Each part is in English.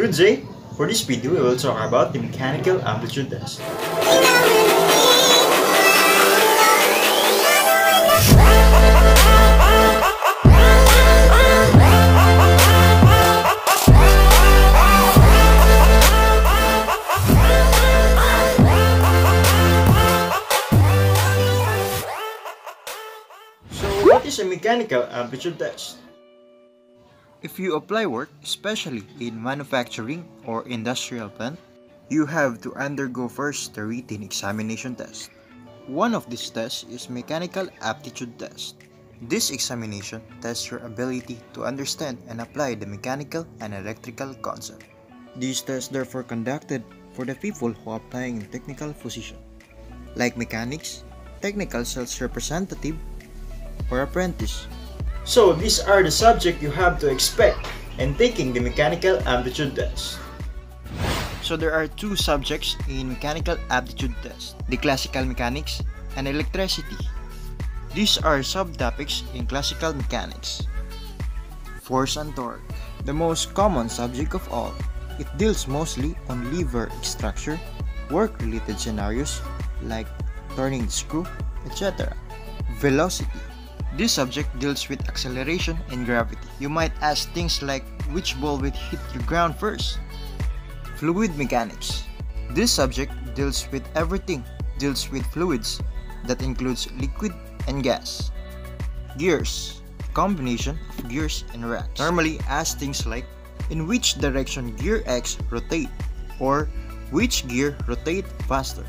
Good day! For this video, we will talk about the mechanical aptitude test. So, what is a mechanical aptitude test? If you apply work, especially in manufacturing or industrial plant, you have to undergo first the written examination test. One of these tests is mechanical aptitude test. This examination tests your ability to understand and apply the mechanical and electrical concept. These tests therefore conducted for the people who are applying in technical position, like mechanics, technical sales representative, or apprentice. So, these are the subject you have to expect in taking the mechanical aptitude test. So there are two subjects in mechanical aptitude test, the classical mechanics and electricity. These are subtopics in classical mechanics. Force and torque, the most common subject of all. It deals mostly on lever structure, work-related scenarios like turning the screw, etc. Velocity. This subject deals with acceleration and gravity. You might ask things like which ball will hit the ground first? Fluid mechanics. This subject deals with everything, deals with fluids that includes liquid and gas. Gears. Combination of gears and racks. Normally ask things like in which direction gear X rotate or which gear rotate faster.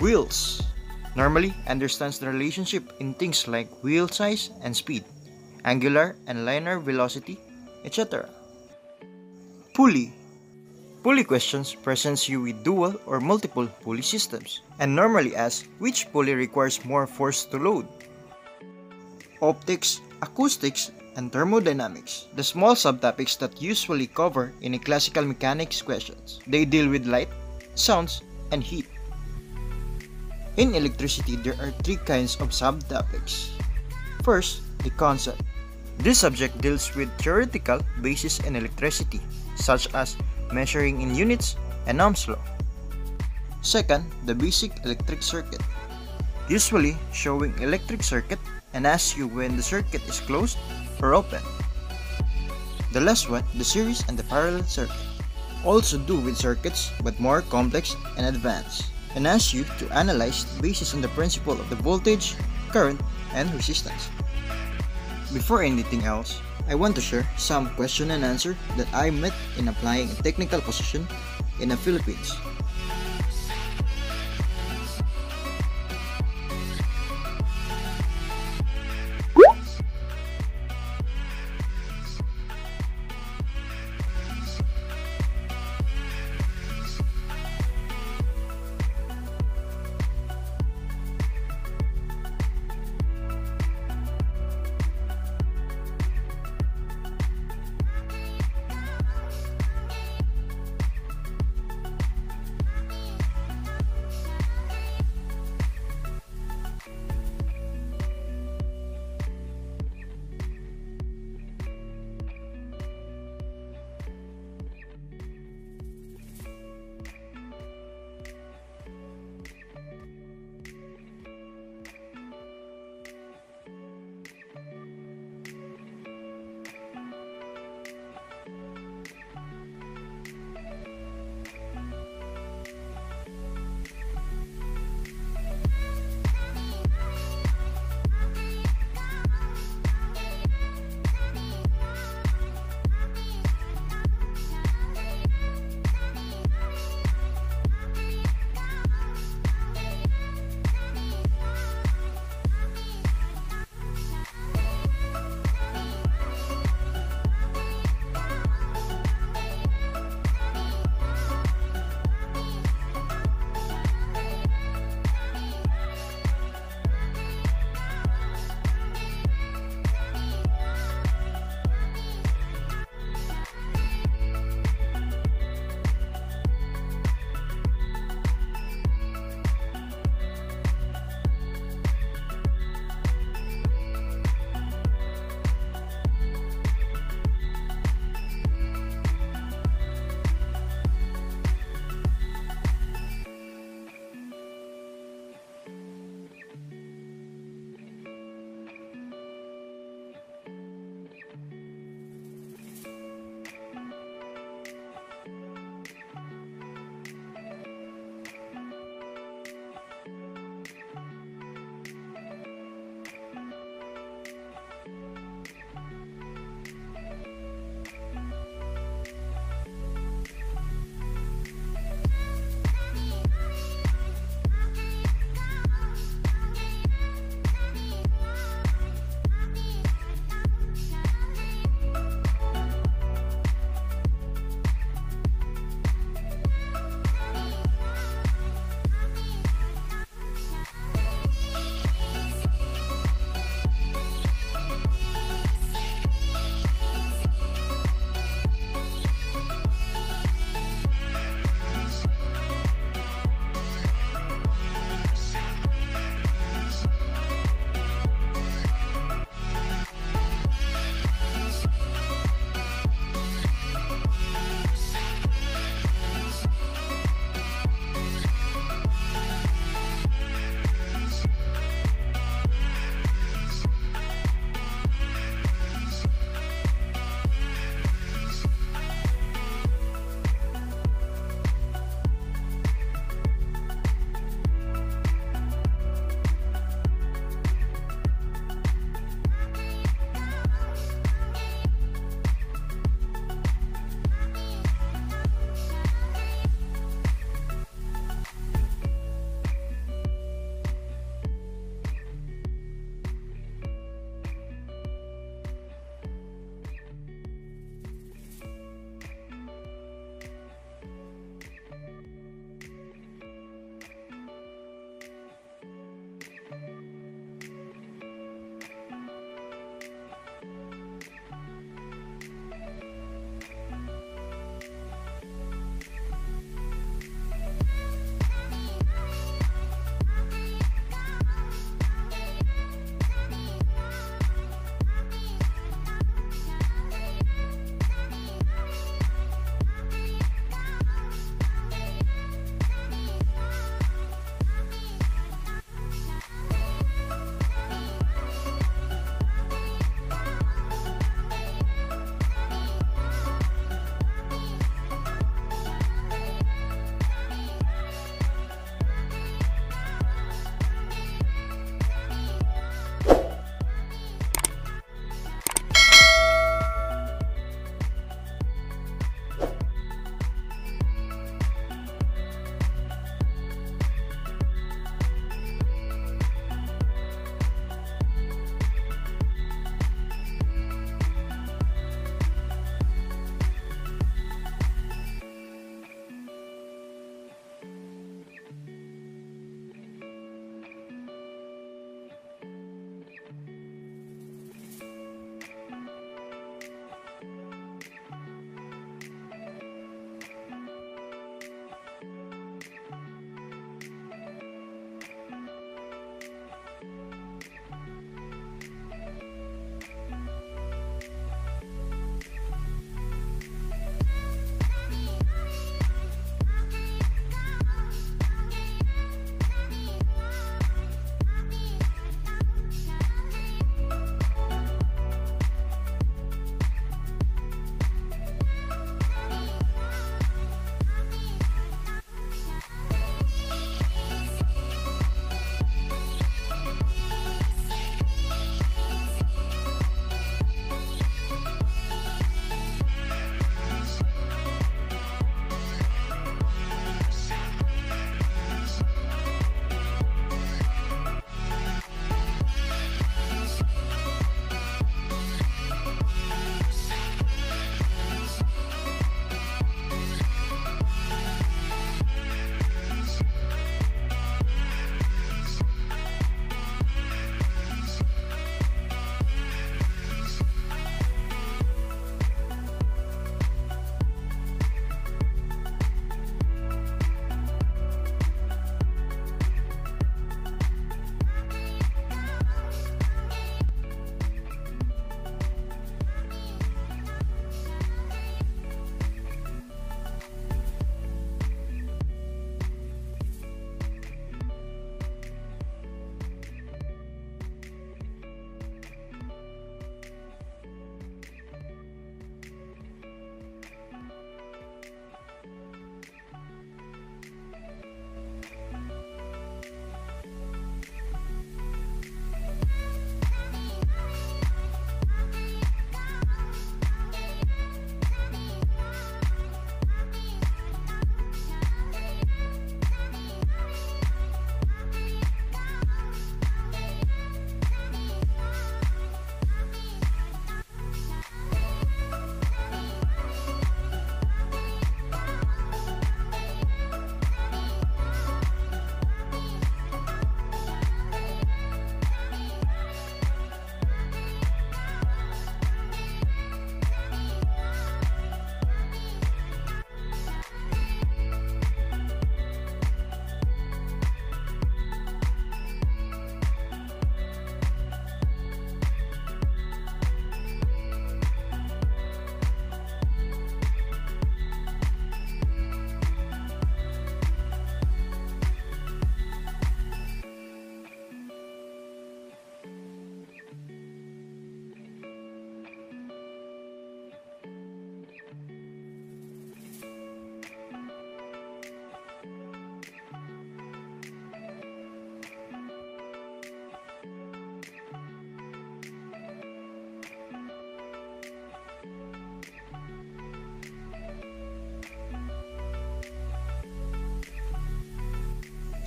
Wheels. Normally understands the relationship in things like wheel size and speed, angular and linear velocity, etc. Pulley. Pulley questions presents you with dual or multiple pulley systems and normally asks which pulley requires more force to load. Optics, acoustics, and thermodynamics, the small subtopics that usually cover in a classical mechanics questions. They deal with light, sounds, and heat. In electricity, there are three kinds of subtopics. First, the concept. This subject deals with theoretical basis in electricity, such as measuring in units and Ohm's law. Second, the basic electric circuit, usually showing electric circuit and asks you when the circuit is closed or open. The last one, the series and the parallel circuit, also do with circuits but more complex and advanced, and asks you to analyze basis on the principle of the voltage, current, and resistance. Before anything else, I want to share some question and answer that I met in applying a technical position in the Philippines.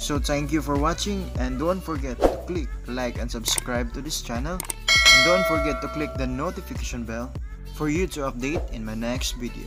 So thank you for watching and don't forget to click like and subscribe to this channel and don't forget to click the notification bell for you to update in my next video.